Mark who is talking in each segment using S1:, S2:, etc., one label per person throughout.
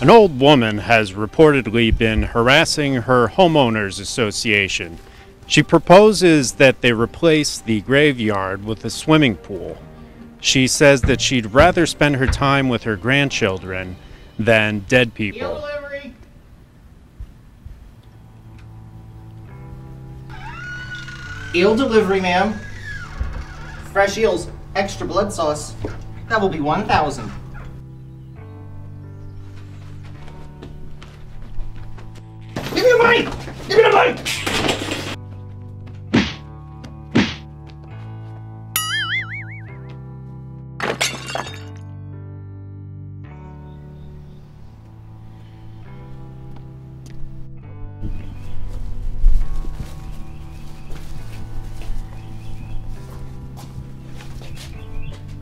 S1: An old woman has reportedly been harassing her homeowners association. She proposes that they replace the graveyard with a swimming pool. She says that she'd rather spend her time with her grandchildren than dead people.
S2: delivery. Eel delivery, ma'am. Fresh eels, extra blood sauce. That will be 1,000. Money! Give me the money!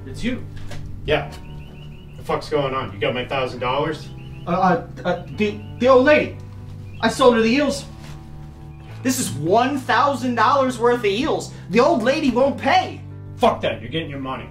S1: It's you. Yeah. The fuck's going on? You got my thousand dollars?
S2: Uh, uh, uh, the, the old lady. I sold her the eels. This is $1,000 worth of eels. The old lady won't pay.
S1: Fuck that, you're getting your money.